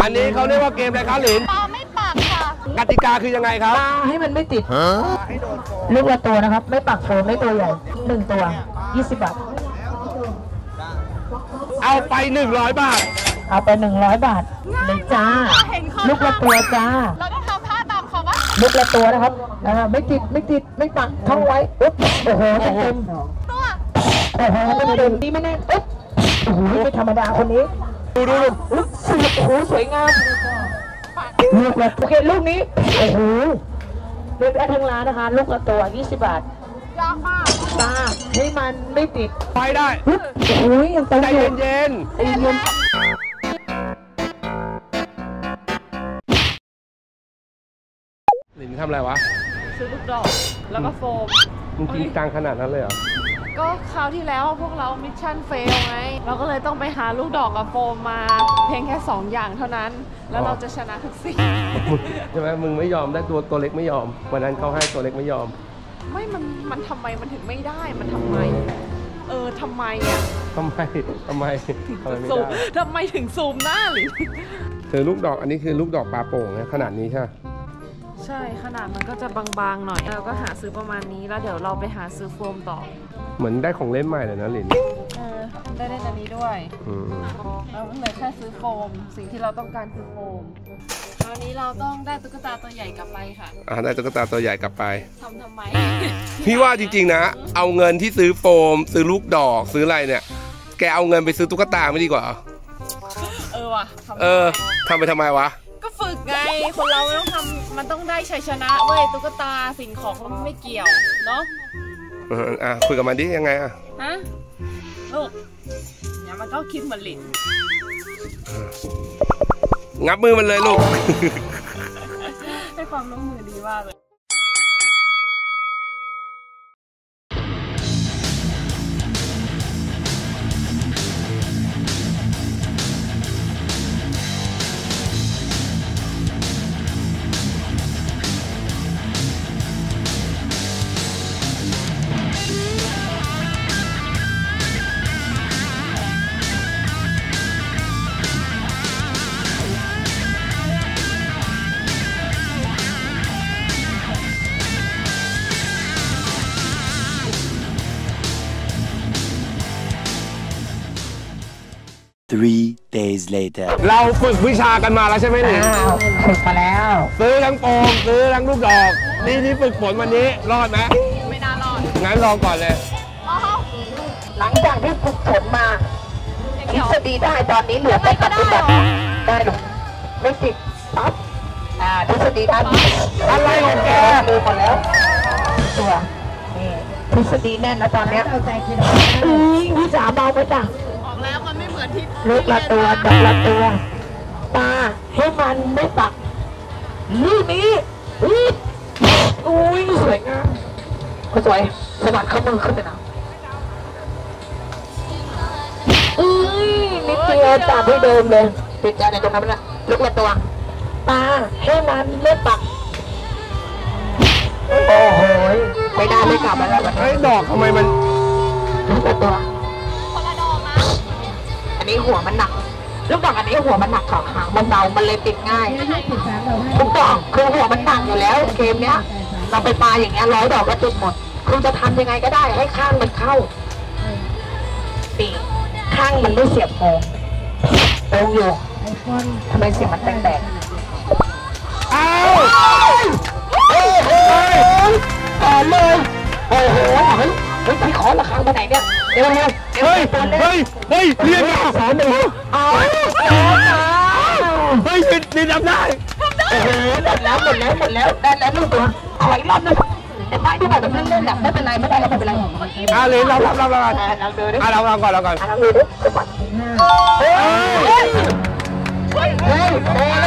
อันนี้เขาเรียกว่าเกมอะไรครับหลินปลาไม่ปักค่ะกติกาคือยังไงครับ ปลาให้มันไม่ติดลูกละตัวนะครับ ไม่ปักโฟมไม่ตัวใหญ่หนึ่งตัว 20 บาท เอาไป 100 บาท เอาไป 100 บาทเลยจ้า เห็นเขาลูกละตัวจ้าเราต้องทำท่าตามเขาปะลูกละตัวนะครับอ่าไม่ติดไม่ติดไม่ปักท่องไว้อุ๊บโอ้โหเต็มเต็มตัวโอ้โหเต็มเต็มดีไม่แน่อุ๊บโอ้โหไม่ธรรมดาคนนี้ ดูดูดูอุ๊บสวยโอ้โหสวยงามลูกละโอเคลูกนี้โอ้โหเลือกได้ทั้งร้านนะคะ ลูกละตัว 20 บาทยากมากตาให้มันไม่ติดไปได้อุ๊บโอ้โหยังตรงใจอยู่เย็นใจเย็นๆหลินทำอะไรวะ ซื้อลูกดอก แล้วก็โฟมมึงจริงจังขนาดนั้นเลยเหรอ ก็คราวที่แล้วพวกเรามิชชั่นเฟลไง เราก็เลยต้องไปหาลูกดอกกับโฟมมา เพียงแค่ 2 อย่างเท่านั้น แล้วเราจะชนะทุกสิ่งใช่ไหมมึงไม่ยอมได้ตัวตัวเล็กไม่ยอม วันนั้นเขาให้ตัวเล็กไม่ยอม ไม่มันมันทำไมมันถึงไม่ได้มันทำไม เออทำไมอะทำไมทำไมทำไมไม่ซูมได้ทำไมถึงซูมหน้าหรือ คือลูกดอกอันนี้คือลูกดอกปลาโป่งนะขนาดนี้ใช่ไหม ใช่ขนาดมันก็จะบางๆหน่อย เราก็หาซื้อประมาณนี้แล้วเดี๋ยวเราไปหาซื้อโฟมต่อเหมือนได้ของเล่นใหม่เลยนะหลินเออได้ได้อันนี้ด้วยอืมเราเหลือแค่ซื้อโฟม สิ่งที่เราต้องการคือโฟมคราวนี้เราต้องได้ตุ๊กตาตัวใหญ่กลับไปค่ะอ่าได้ตุ๊กตาตัวใหญ่กลับไปทำทำไม พี่ว่าจริงๆนะ เอาเงินที่ซื้อโฟม ซื้อลูกดอกซื้ออะไรเนี่ย แกเอาเงินไปซื้อตุ๊กตาไม่ดีกว่าเหรอเออว่ะทำเออทำไปทำไมวะ ก็ฝึกไงคนเรามันต้องทำ มันต้องได้ชัยชนะเว้ยตุ๊กตาสิ่งของมันไม่เกี่ยวเนาะเอออะคุยกับมันดิยังไงอะฮะลูกเนี่ยมันก็คิดเหมือนหลินงับมือมันเลยลูก ให้ความร่วมมือดีมากเลย Three days later. เราฝึกวิชากันมาแล้วใช่ไหมหลินอ้าวฝึกมาแล้ว ซื้อทั้งโฟมซื้อทั้งลูกดอก นี่ที่ฝึกฝนวันนี้รอดไหมไม่น่ารอด งั้นลองก่อนเลยอ๋อหลังจากที่ฝึกฝนมาอย่างทฤเดียวษฎีได้ตอนนี้เหลือไปปฏิบัติได้หรอไม่ติดปั๊บอ่าทฤษฎีได้อะไรของแกลืมหมดแล้วตัวนี่ทฤษฎีแน่นแล้วตอนเนี้ยอุ้ยวิสาเบาไปจ้ะออกแล้วมันไม่เหมือนที่ ลูกละตัวดอกละตัวตาให้มันไม่ปักลูกนี้อุ้ยอุ้ยสวยงามคนสวยสะบัดเข้ามือขึ้นไปนะอุ้ยนิดเดียวจับให้เดิมเลยติดใจในตรงนั้นแหละลูกละตัวตาให้มันไม่ปักโอ้โหไม่ได้ไม่กลับมาแล้วแบบเฮ้ยดอกทำไมมันลูกละตัว นนี้หัวมันหนัก ลูกดอกอันนี้หัวมันหนักของหางมันเบา มันเลยติดง่ายทุกดอกคือหัวมันหนักอยู่แล้วเกมเนี้ย เราไปปาอย่างเงี้ยร้อยดอกก็ติดหมด คุณจะทำยังไงก็ได้ให้ข้างมันเข้าปีกข้างมันไม่เสียบโมงตรงอยู่ทำไมเสียงมันแตกอ้าวๆโอ้โหต่อเลยโอ้โหเฮ้ยเฮ้ยพี่ขอระฆังไปไหนเนี่ย เดี๋ยวเร็วเฮ้ย เฮ้ย เฮ้ยเรียนมาสอนหนึ่งเอาเอเฮ้ยลินลินทำได้โอ้โหหมดแล้วหมดแล้วหมดแล้วได้แล้วลูกตัวขออีกรอบนึงไอ้ป้ายที่แบบเล่นๆแบบไม่เป็นไรไม่ได้แล้วไม่เป็นไรอะลินเราเราเราเราก่อนอะเราดูดิอะเราเราก่อนเราก่อนอะเราดูดิสมัครเฮ้ยเฮ้ยเฮ้ย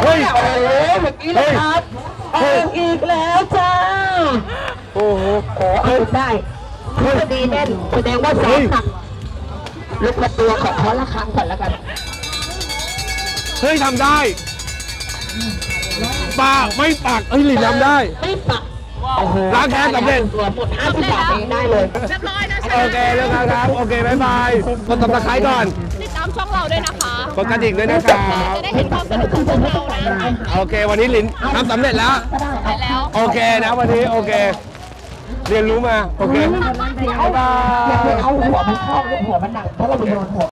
เฮ้ยโอ้โหเมื่อกี้เลยครับเอาอีกแล้วจ้าโอ้โหโอ้โหได้ คู่ดีแน่นแสดงว่าสองหนักลุกกระตัวขอขอละครั้งก่อนแล้วกัน เฮ้ยทำได้ปากไม่ปากเอ้ยหลีดทำได้ ไม่ปากร้านแค้นสำเร็จหมดห้าสิบบาทได้เลยเรียร้อยนะโอเคเรื่องครับโอเคบายบายกดติดตามก่อนติดตามช่องเราด้วยนะคะกดกระดิ่งด้วยนะครับจะได้เห็นความสนุกของพวกเรานะโอเค วันนี้หลินทำสำเร็จแล้ว โอเคนะวันนี้โอเค เรียนรู้มา โอเค เดี๋ยวเอาหัวมันเข้าหัวมันหนักเพราะเราไปโดนหัว